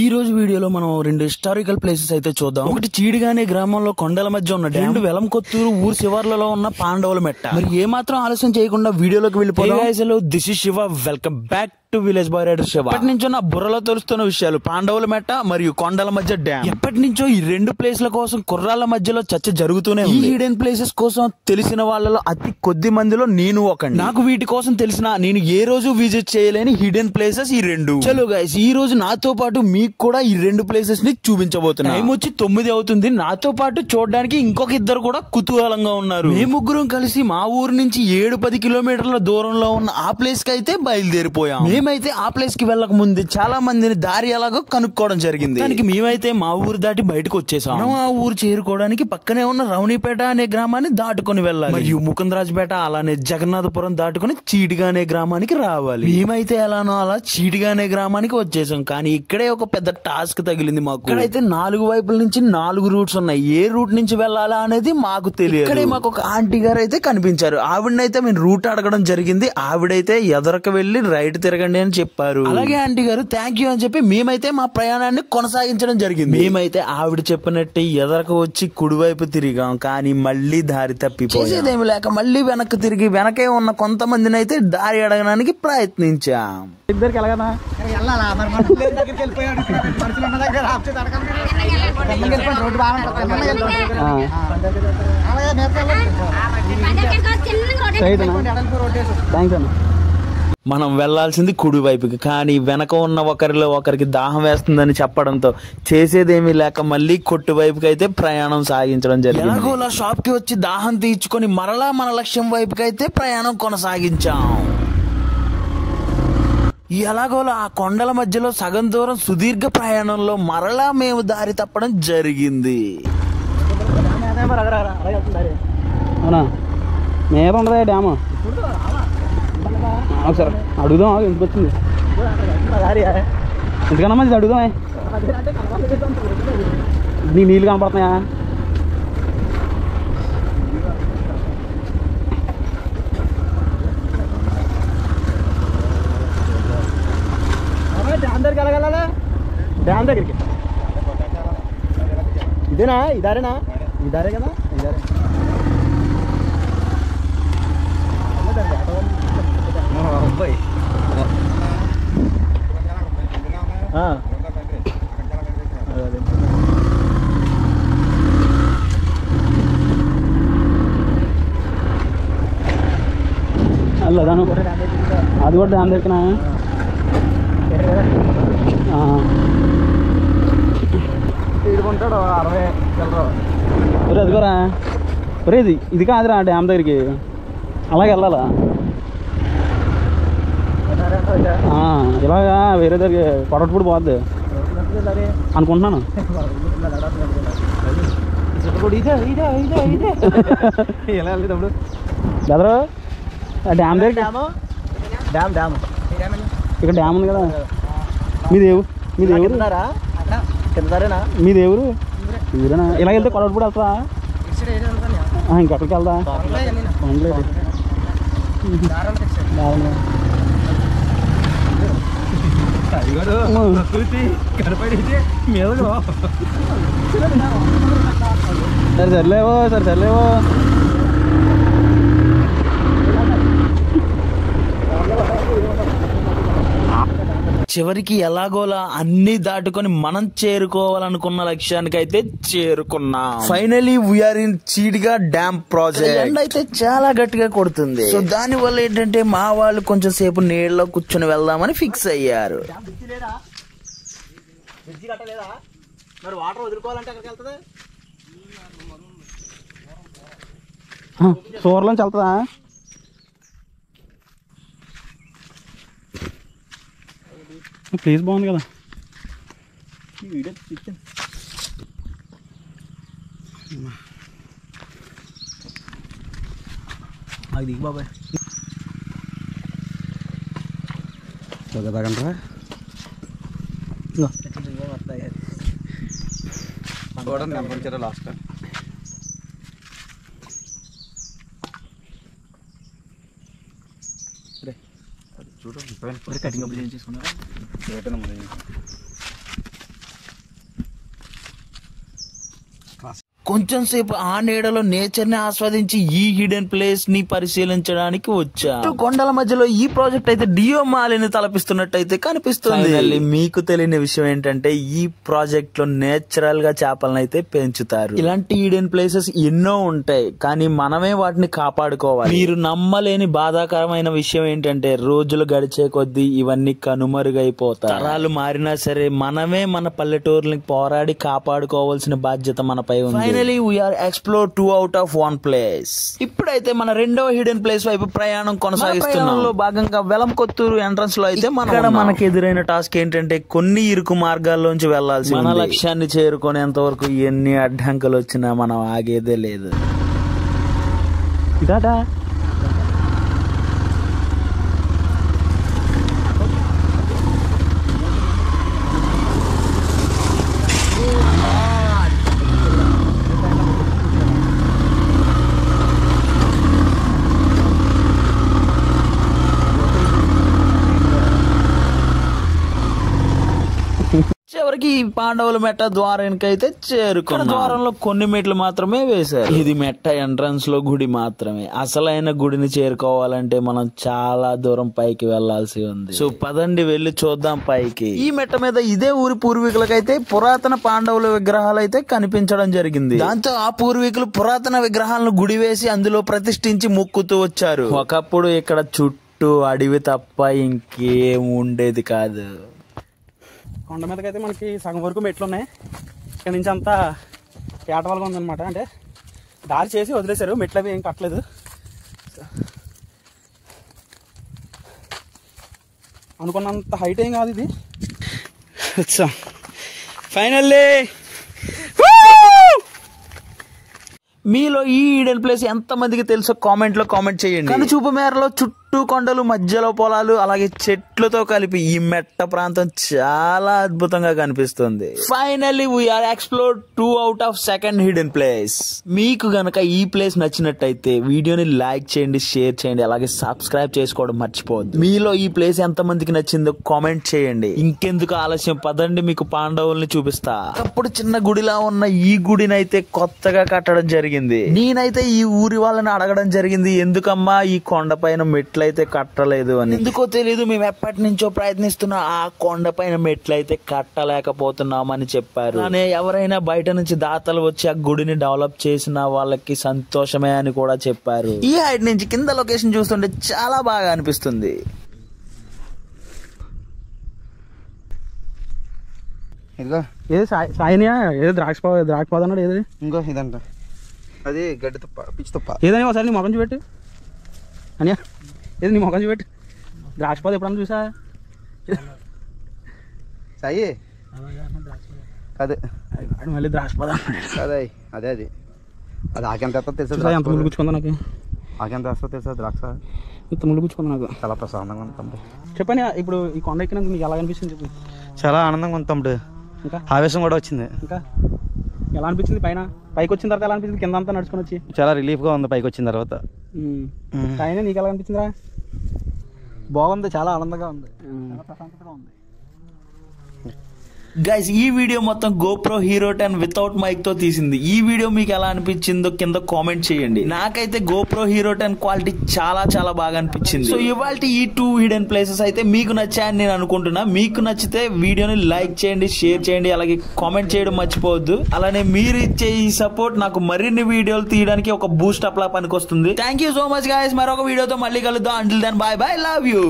ఈ రోజు వీడియోలో మనం రెండు హిస్టారికల్ ప్లేసెస్ అయితే చూద్దాం. ఒకటి చీడిగానే గ్రామంలో కొండల మధ్య ఉన్న రెండు వెలంకొత్తూరు ఊరు శివార్లలో ఉన్న పాండవుల మెట్ట. మరి ఏ మాత్రం ఆలస్యం చేయకుండా వీడియోలోకి వెళ్ళిపోయి this is Shiva. Welcome back to village boy rider Shiva. ఎప్పటి నుంచో నా బుర్రలో తెలుస్తున్న విషయాలు. పాండవుల మెట్ట మరియు కొండల మధ్య డ్యామ్. ఎప్పటి నుంచో ఈ రెండు ప్లేస్ల కోసం కుర్రాళ్ళ మధ్యలో చర్చ జరుగుతూనే. ఈ హిడెన్ ప్లేసెస్ కోసం తెలిసిన వాళ్ళలో అతి కొద్ది మందిలో నేను ఒకటి నాకు వీటి కోసం తెలిసిన నేను ఏ రోజు విజిట్ చేయలేని హిడెన్ ప్లేసెస్ ఈ రెండు. చలో గైస్ ఈ రోజు నాతో పాటు మీకు కూడా ఈ రెండు ప్లేసెస్ని చూపించబోతున్నా. టైం వచ్చి తొమ్మిది అవుతుంది. నాతో పాటు చూడడానికి ఇంకొక ఇద్దరు కూడా కుతూహలంగా ఉన్నారు. మేము ముగ్గురం కలిసి మా ఊరు నుంచి ఏడు పది కిలోమీటర్ల దూరంలో ఉన్న ఆ ప్లేస్కి అయితే బయలుదేరిపోయాం మేమైతే ఆ ప్లేస్కి వెళ్ళక ముందు చాలా మందిని దారి ఎలాగో కనుక్కోవడం జరిగింది. దానికి మేమైతే మా ఊరు దాటి బయటకు వచ్చేసాం. మనం ఆ ఊరు చేరుకోవడానికి పక్కనే ఉన్న రౌనీపేట అనే గ్రామాన్ని దాటుకొని వెళ్ళాలి. మరియు ముకుందరాజపేట అలానే జగన్నాథపురం దాటుకొని చీటిగా అనే గ్రామానికి రావాలి. మేమైతే ఎలానో అలా చీటిగా అనే గ్రామానికి వచ్చేసాం. కానీ ఇక్కడే ఒక పెద్ద టాస్క్ తగిలింది మాకు. ఇక్కడైతే నాలుగు వైపుల నుంచి నాలుగు రూట్స్ ఉన్నాయి. ఏ రూట్ నుంచి వెళ్ళాలా అనేది మాకు తెలియదు. ఇక్కడే మాకు ఒక ఆంటీ గారు అయితే కనిపించారు. ఆవిడనైతే మేము రూట్ అడగడం జరిగింది. ఆవిడైతే ఎదరక వెళ్ళి రైట్ తిరగండి అని చెప్పారు. అలాగే ఆంటీ గారు థ్యాంక్ యూ అని చెప్పి మేమైతే మా ప్రయాణాన్ని కొనసాగించడం జరిగింది. మేమైతే ఆవిడ చెప్పినట్టు ఎదరకు వచ్చి కుడివైపు తిరిగాం కానీ మళ్ళీ దారి తప్పిపోయాం. చేసేదేమి లేక మళ్ళీ వెనక్కి తిరిగి వెనకే ఉన్న కొంతమందిని అయితే దారి అడగడానికి ప్రయత్నించాం. ఇద్దరికి ఎలాగనా థ్యాంక్స్ అన్న. మనం వెళ్ళాల్సింది కుడి వైపుకి. కానీ వెనక ఉన్న ఒకరిలో ఒకరికి దాహం వేస్తుందని చెప్పడంతో చేసేదేమీ లేక మళ్ళీ కొట్టు వైపుకి అయితే ప్రయాణం సాగించడం జరిగింది. ఎలాగోలా షాప్కి వచ్చి దాహం తీర్చుకొని మరలా మన లక్ష్యం వైపుకి అయితే ప్రయాణం కొనసాగించాం. ఎలాగోలా ఆ కొండల మధ్యలో సగం దూరం సుదీర్ఘ ప్రయాణంలో మరలా మేము దారి తప్పడం జరిగింది. అవునా? మీద ఉండదా డ్యామ్. ఒకసారి అడుగుదాం ఆగు, ఎందుకు వచ్చింది ఎందుకన్నా మంచిది అడుగుదామే నీ నీళ్ళు కనపడుతున్నాయా డ్యామ్ దగ్గరికి వెళ్ళగలరా డ్యామ్ దగ్గరికి ఇదేనా ఇదారేనా ఇదారే కదా ఇదారే అల్ల దాను. అది కూడా దగ్గర తీసుకుంటాడు అరవై ఒరే అదిగోరా. ఒరే ఇది ఇది కాదురా డ్యామ్ దగ్గరికి. అలాగే వెళ్ళాలా? ఇలాగా వేరే దగ్గర కొడటప్పుడు పోద్ది. అనుకుంటున్నాను. ఇదే ఇదే ఇదే ఇదే ఎలా వెళ్ళి తమ్ముడు బెదరు డ్యామ్ దగ్గర డ్యాము డ్యామ్. డ్యామ్ ఇక్కడ డ్యామ్ ఉంది కదా. మీది ఏ ఊరు మీది ఏ ఊరు కిందారా కిందారేనా? మీది ఏ ఊరు ఊరేనా ఇలా వెళ్తే కొడటప్పుడు వెళ్తావా ఆ, ఇంకెక్కడికి వెళ్దా బాగుండలేదు బాగుంది సరే సర్లేవో సరే సర్లేవో చివరికి ఎలాగోలా అన్ని దాటుకొని మనం చేరుకోవాలనుకున్న లక్ష్యానికి అయితే చేరుకున్నాం finally we are in Chidiga dam project ఎండ అయితే చాలా గట్టిగా కొడుతుంది. సో దాని వల్ల ఏంటంటే మా వాళ్ళు కొంచెం సేపు నీళ్ళలో కూర్చొని వెళ్దామని ఫిక్స్ అయ్యారు. మరి వాటర్ వదులుకోవాలంటే ఎక్కడికి వెళ్తుంది సూర్లోంచి వెళ్తుందా ప్లేస్ బాగుంది కదా అది దిగు బాబాయ్ తాగంటారా చూడండి టెంపరేచర్ లాస్ట్ కటింగ్ అప్పుడు ఏం చేసుకున్నారా రేటన మరి కొంచెం సేపు ఆ నీడలో నేచర్ని ఆస్వాదించి ఈ హిడెన్ ప్లేస్ని పరిశీలించడానికి వచ్చా. కొండల మధ్యలో ఈ ప్రాజెక్ట్ అయితే డియో మాలిని తలపిస్తున్నట్టయితే కనిపిస్తుంది. మీకు తెలియని విషయం ఏంటంటే ఈ ప్రాజెక్ట్లో నేచురల్గా చేపలను అయితే పెంచుతారు. ఇలాంటి ఈడెన్ ప్లేసెస్ ఎన్నో ఉంటాయి కానీ మనమే వాటిని కాపాడుకోవాలి. మీరు నమ్మలేని బాధాకరమైన విషయం ఏంటంటే రోజులు గడిచే కొద్దీ ఇవన్నీ కనుమరుగైపోతాయి. తరాలు మారినా సరే మనమే మన పల్లెటూరుని పోరాడి కాపాడుకోవాల్సిన బాధ్యత మనపై ఉంది. Finally we are explore two out of one place ఇప్పుడైతే మన రెండవ హిడెన్ ప్లేస్ వైపు ప్రయాణం కొనసాగిస్తున్నాం. భాగంగా వెలంకొత్తూరు ఎంట్రన్స్లో అయితే మన ఇక్కడ మనకి ఎదురైన టాస్క్ ఏంటంటే కొన్ని ఇరుకు మార్గాల్లోంచి వెళ్ళాల్సి మన లక్ష్యాన్ని చేరుకునేంత వరకు ఎన్ని అడ్డంకులు వచ్చినా మనం ఆగేదే లేదు. చివరికి ఈ పాండవుల మెట్ట ద్వారానికి అయితే చేరుకున్న. ద్వారంలో కొన్ని మెట్లు మాత్రమే వేశారు. ఇది మెట్ట ఎంట్రన్స్లో గుడి మాత్రమే. అసలైన గుడిని చేరుకోవాలంటే మనం చాలా దూరం పైకి వెళ్ళాల్సి ఉంది. సో పదండి వెళ్ళి చూద్దాం పైకి. ఈ మెట్ట మీద ఇదే ఊరి పూర్వీకులకైతే పురాతన పాండవుల విగ్రహాలు అయితే కనిపించడం జరిగింది. దాంతో ఆ పూర్వీకులు పురాతన విగ్రహాలను గుడి వేసి అందులో ప్రతిష్ఠించి మొక్కుతూ వచ్చారు. ఒకప్పుడు ఇక్కడ చుట్టూ అడవి తప్ప ఇంకేం ఉండేది కాదు. కొండ మీదకి అయితే మనకి సగం వరకు మెట్లు ఉన్నాయి ఇక్కడ నుంచి అంతా ఏటవాలుగా ఉందన్నమాట. అంటే దారి చేసి వదిలేశారు. మెట్లు అవి ఏం కట్టలేదు. అనుకున్నంత హైట్ ఏం కాదు ఇది. వచ్చాం ఫైనల్లీ మీలో ఈ ఈడెన్ ప్లేస్ ఎంత మందికి తెలుసో కామెంట్లో కామెంట్ చేయండి. కానీ చూపు మేరలో చుట్టూ కొండలు మధ్యలో పొలాలు అలాగే చెట్లతో కలిపి ఈ మెట్ట ప్రాంతం చాలా అద్భుతంగా కనిపిస్తుంది. Finally we are explore two out of second hidden place మీకు గనక ఈ ప్లేస్ నచ్చినట్టయితే వీడియోని లైక్ చేయండి షేర్ చేయండి అలాగే సబ్స్క్రైబ్ చేసుకోవడం మర్చిపోవద్దు. మీలో ఈ ప్లేస్ ఎంత మందికి నచ్చిందో కామెంట్ చేయండి. ఇంకెందుకు ఆలస్యం? పదండి మీకు పాండవుల్ని చూపిస్తా. అప్పుడు చిన్న గుడిలా ఉన్న ఈ గుడిని అయితే కొత్తగా కట్టడం జరిగింది. నేనైతే ఈ ఊరి వాళ్ళని అడగడం జరిగింది ఎందుకమ్మా ఈ కొండపైన మెట్లయితే కట్టలేదు అని. ఎందుకో తెలియదు మేము ఎప్పటి నుంచో ప్రయత్నిస్తున్నా ఆ కొండపైన మెట్లయితే కట్టలేకపోతున్నామని చెప్పారు. కానీ ఎవరైనా బయట నుంచి దాతలు వచ్చి ఆ గుడిని డెవలప్ చేసిన వాళ్ళకి సంతోషమే అని కూడా చెప్పారు. ఈ హైట్ నుంచి కింద లొకేషన్ చూస్తుంటే చాలా బాగా అనిపిస్తుంది. ఇదిగో. ఏది సాయి సాయినియా? ఏదో ద్రాక్ష ద్రాక్ష పాద అన్నాడు ఏది? ఇంకో ఇదంట అది గడ్డి తుప్ప పిచ్చి తుప్ప. ఏదని ఒకసారి నీ ముఖం చూపెట్టు. అనియా ఏది నీ ముఖం చూపెట్టు. ద్రాక్ష పాద ఎప్పుడన్నా చూసా? సాయి. అదే అది మళ్ళీ ద్రాక్ష పాద అన్నాడు. అదే అదే అది. అది ఆకెంత తెలుసా ఎంత ముళ్ళు గుచ్చుకుందా నాకు? ఆకెంత వేస్తుందో తెలుసా ద్రాక్ష ఇంత ముళ్ళు గుచ్చుకుందా నాకు? చాలా ప్రశాంతంగా ఉంది తమ్ముడు. చెప్పని ఇప్పుడు ఈ కొండ ఎక్కినందుకు నీకు ఎలా అనిపిస్తుంది చెప్పు? చాలా ఆనందంగా ఉంది తమ్ముడు. ఇంకా? ఆవేశం కూడా వచ్చింది. ఇంకా? ఎలా అనిపించింది పైన? పైకి వచ్చిన తర్వాత ఎలా అనిపించింది? కింద అంతా నడుచుకొని వచ్చి? చాలా రిలీఫ్గా ఉంది పైకి వచ్చిన తర్వాత. పైన నీకు ఎలా అనిపించిందిరా? బాగుంది చాలా ఆనందంగా ఉంది. గైస్ ఈ వీడియో మొత్తం గోప్రో హీరో టెన్ వితౌట్ మైక్తో తీసింది. ఈ వీడియో మీకు ఎలా అనిపించిందో కింద కామెంట్ చేయండి. నాకైతే గోప్రో హీరో టెన్ క్వాలిటీ చాలా చాలా బాగా అనిపించింది. సో ఇవాళ ఈ టూ హిడెన్ ప్లేసెస్ అయితే మీకు నచ్చాయని నేను అనుకుంటున్నా. మీకు నచ్చితే వీడియోని లైక్ చేయండి షేర్ చేయండి అలాగే కామెంట్ చేయడం మర్చిపోవద్దు. అలానే మీరు ఇచ్చే ఈ సపోర్ట్ నాకు మరిన్ని వీడియోలు తీయడానికి ఒక బూస్ట్ అప్ లా పనికొస్తుంది. Thank you so much guys మరొక వీడియోతో మళ్ళీ కలుద్దాం. Until then bye bye love you